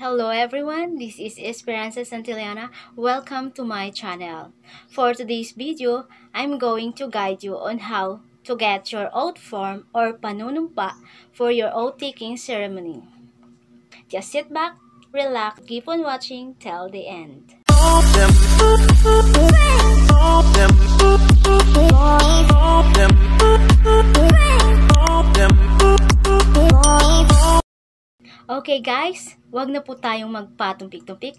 Hello everyone, this is Esperanza Santillana. Welcome to my channel. For today's video, I'm going to guide you on how to get your oath form or panunumpa for your oath-taking ceremony. Just sit back, relax, keep on watching till the end. Okay guys, wag na po tayong magpatumpik-tumpik.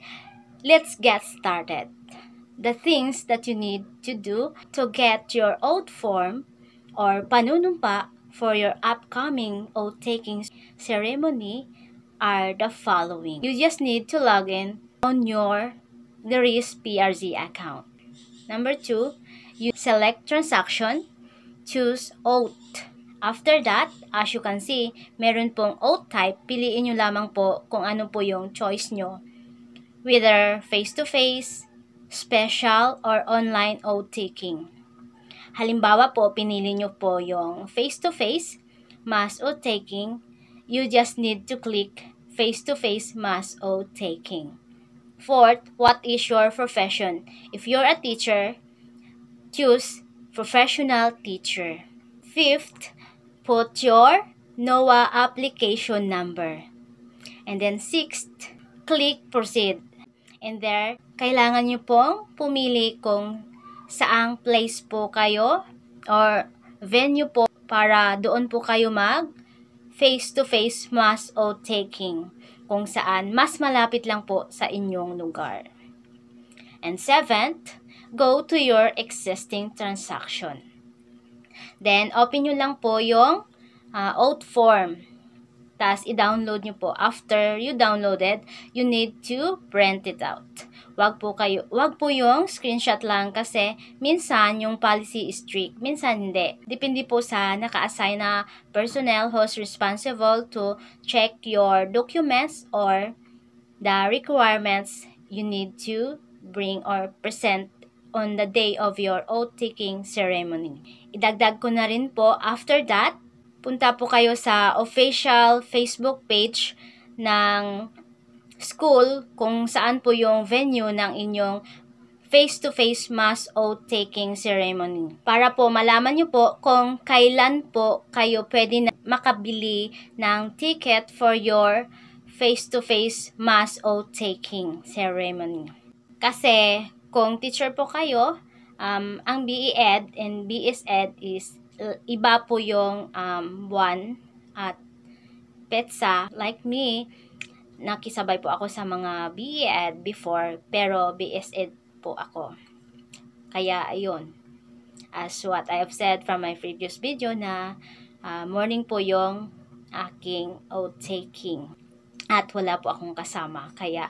Let's get started. The things that you need to do to get your oath form or panunumpa for your upcoming oath-taking ceremony are the following. You just need to log in on your Theris PRZ account. Number two, you select transaction, choose oath. After that, as you can see, meron pong oath type. Piliin nyo lamang po kung ano po yung choice nyo. Whether face-to-face, special, or online oath taking. Halimbawa po, pinili nyo po yung face-to-face, mass oath taking. You just need to click face-to-face mass oath taking. Fourth, what is your profession? If you're a teacher, choose professional teacher. Fifth, put your NOAA application number. And then sixth, click proceed. And there, kailangan nyo pong pumili kung saang place po kayo or venue po para doon po kayo mag face-to-face mass o taking kung saan mas malapit lang po sa inyong lugar. And seventh, go to your existing transaction. Then, open nyo lang po yung uh, oath form. Tapos, i-download nyo po. After you downloaded, you need to print it out. Wag po kayo, wag po yung screenshot lang kasi minsan yung policy is strict, minsan hindi. Depende po sa naka-assign na personnel who's responsible to check your documents or the requirements you need to bring or present on the day of your oath-taking ceremony. Idagdag ko na rin po, after that, punta po kayo sa official Facebook page ng school kung saan po yung venue ng inyong face-to-face mass oath-taking ceremony. Para po malaman nyo po kung kailan po kayo pwede na makabili ng ticket for your face-to-face mass oath-taking ceremony. Kasi kung teacher po kayo, um, ang BE Ed and BS Ed is uh, iba po yung um, one at PETSA. Like me, nakisabay po ako sa mga BE Ed before, pero BS Ed po ako. Kaya, ayun. As what I have said from my previous video na uh, morning po yung aking oath taking. At wala po akong kasama. Kaya,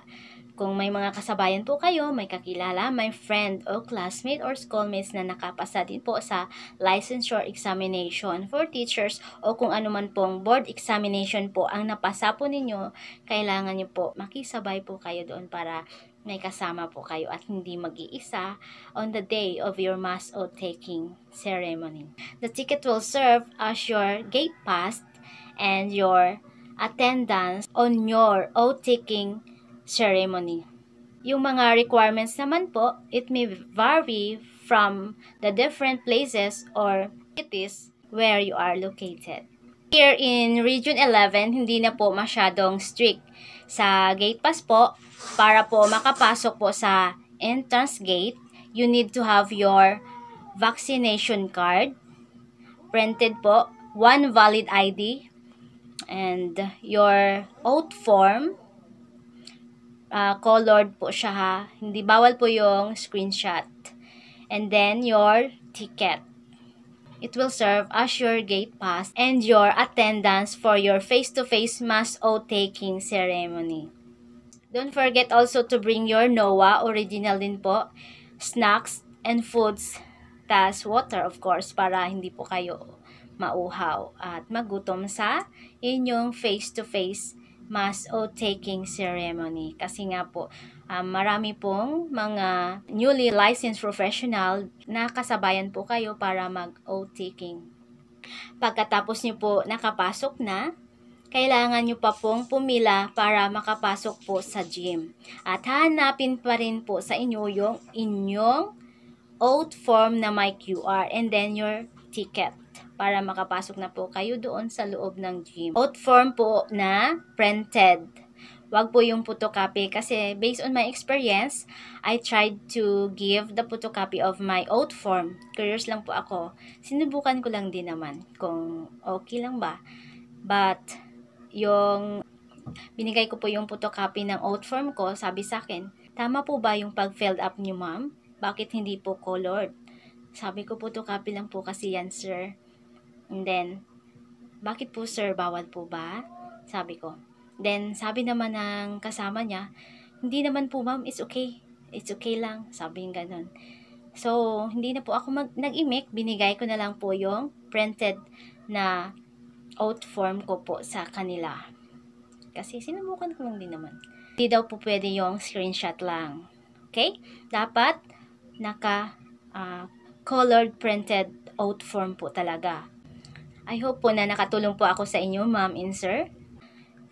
kung may mga kasabayan po kayo, may kakilala, may friend o classmate or schoolmates na nakapasa din po sa licensure examination for teachers o kung ano man pong board examination po ang napasa po ninyo, kailangan nyo po makisabay po kayo doon para may kasama po kayo at hindi mag-iisa on the day of your mass oath taking ceremony. The ticket will serve as your gate pass and your attendance on your oath taking ceremony. Yung mga requirements naman po, it may vary from the different places or cities where you are located. Here in Region 11, hindi na po masyadong strict. Sa gate pass po, para po makapasok po sa entrance gate, you need to have your vaccination card, printed po, one valid ID, and your oath form, uh, colored po siya ha. Hindi bawal po yung screenshot. And then your ticket. It will serve as your gate pass and your attendance for your face-to-face -face mass oath taking ceremony. Don't forget also to bring your NOAA, original din po, snacks and foods, tas water of course para hindi po kayo mauhaw at magutom sa inyong face-to-face -face mass oath taking ceremony. Kasi nga po, um, marami pong mga newly licensed professional na kasabayan po kayo para mag oath taking. Pagkatapos niyo po nakapasok na, kailangan nyo pa pong pumila para makapasok po sa gym. At hanapin pa rin po sa inyo yung inyong oath form na may QR and then your ticket para makapasok na po kayo doon sa loob ng gym. Oath form po na printed. Wag po yung photocopy kasi based on my experience, I tried to give the photocopy of my oath form. Curious lang po ako. Sinubukan ko lang din naman kung okay lang ba. But yung binigay ko po yung photocopy ng oath form ko, sabi sa akin, tama po ba yung pag-filled up niyo ma'am? Bakit hindi po colored? Sabi ko, photocopy lang po kasi yan, sir. And then, bakit po, sir, bawal po ba? Sabi ko. Then, sabi naman ng kasama niya, hindi naman po, ma'am, it's okay. It's okay lang. Sabi yung ganun. So, hindi na po ako nag-imik. Binigay ko na lang po yung printed na oath form ko po sa kanila. Kasi sinubukan ko lang din naman. Hindi daw po pwede yung screenshot lang. Okay? Dapat naka uh, colored printed oath form po talaga. I hope po na nakatulong po ako sa inyo, ma'am and sir,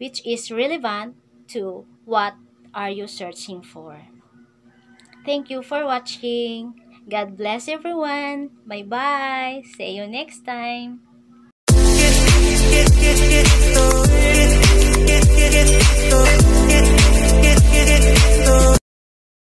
which is relevant to what are you searching for. Thank you for watching. God bless everyone. Bye-bye. See you next time. Get,